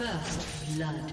First blood.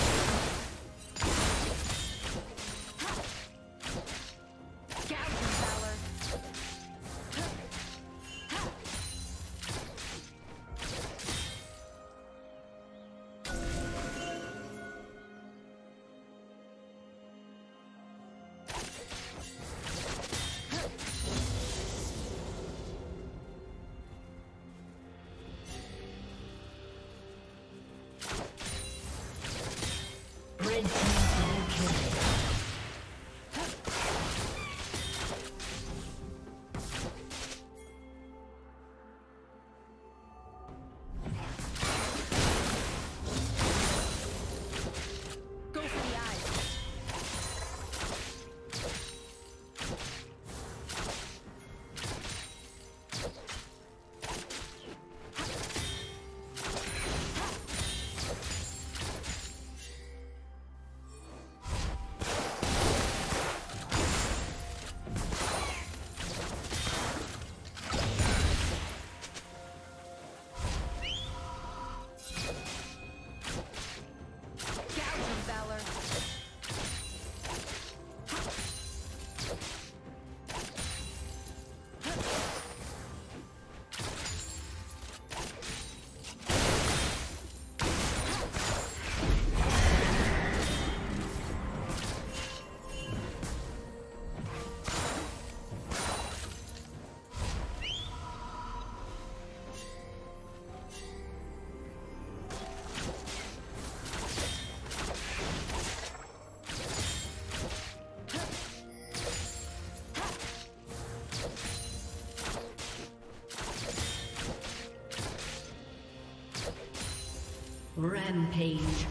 Rampage.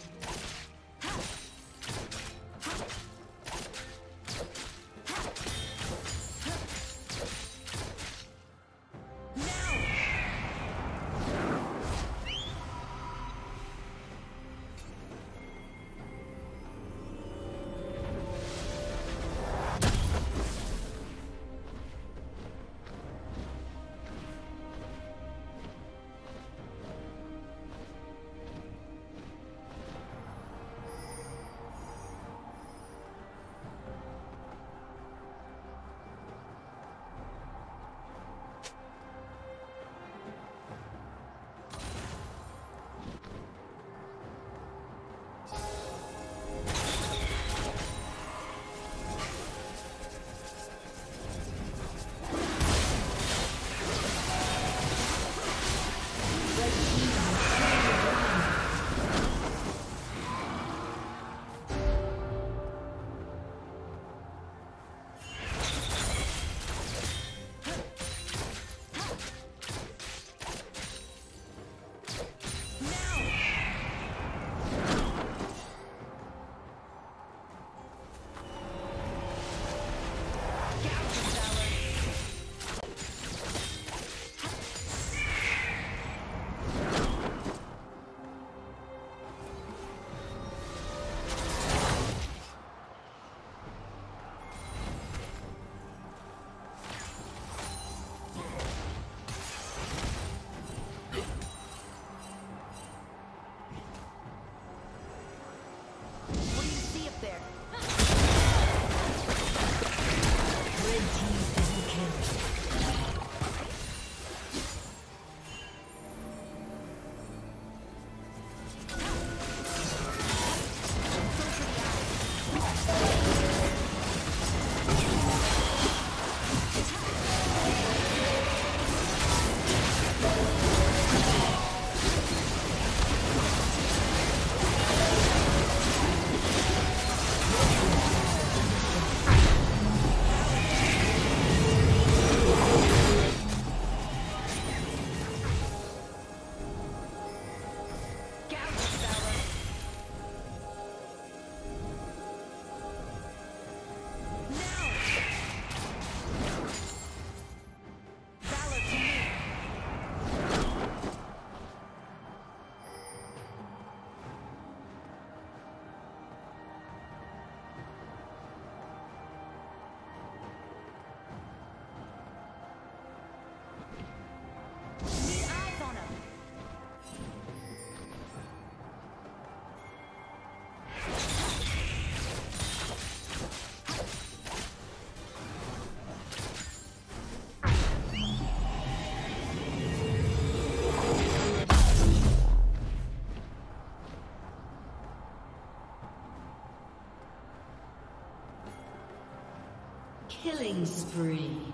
Killing spree.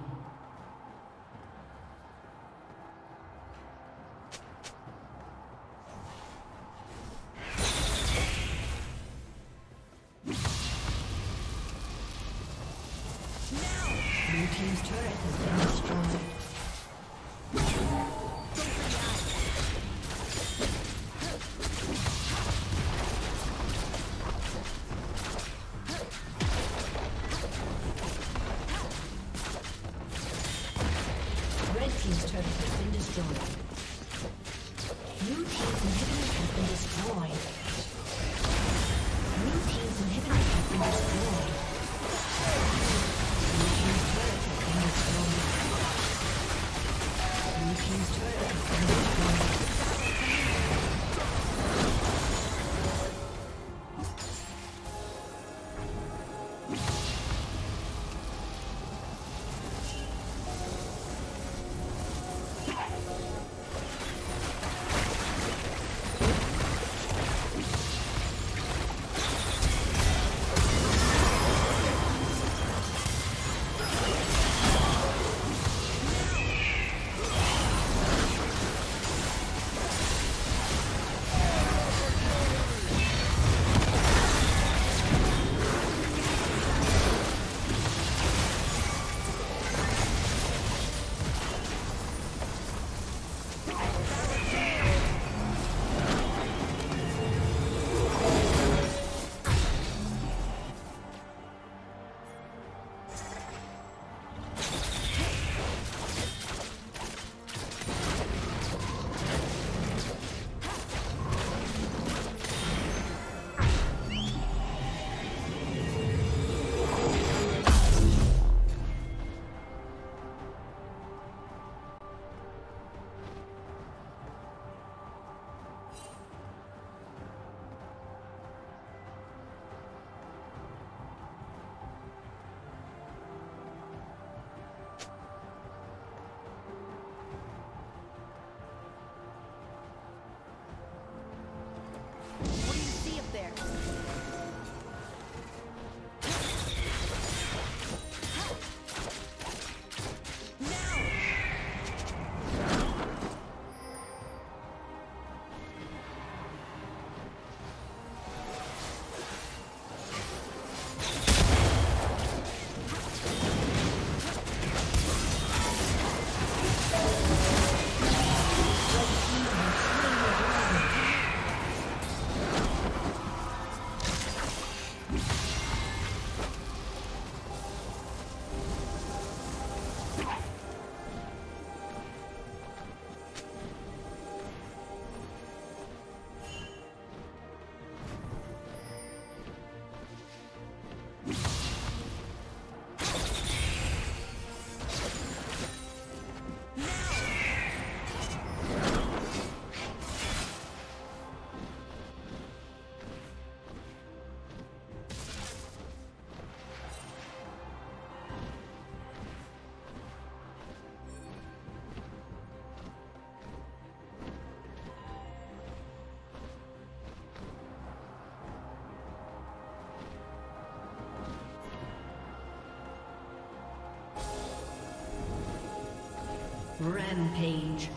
Rampage.